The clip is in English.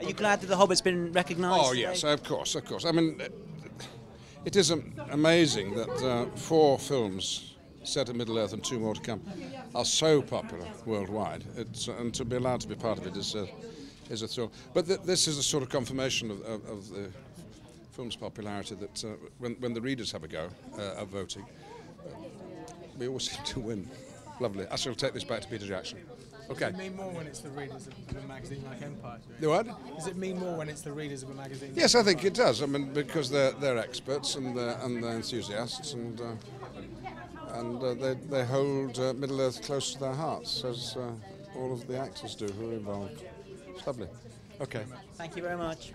Are you glad that The Hobbit's been recognised? Oh yes, of course, of course. I mean, it is amazing that uh, four films set in Middle Earth and two more to come are so popular worldwide. It's, and to be allowed to be part of it is a, is a thrill. But th- this is a sort of confirmation of, of, of the film's popularity that uh, when, when the readers have a go uh, of voting, uh, we always seem to win. Lovely. I shall take this back to Peter Jackson. Okay. Does it mean more when it's the readers of a magazine like Empire? do The what? Does it mean more when it's the readers of a magazine? Yes, like I think Empire? it does. I mean, because they're they're experts and they're, and they're enthusiasts, and uh, and uh, they they hold uh, Middle Earth close to their hearts, as uh, all of the actors do who are involved. It's lovely. Okay. Thank you very much.